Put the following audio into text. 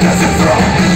Cause you're from?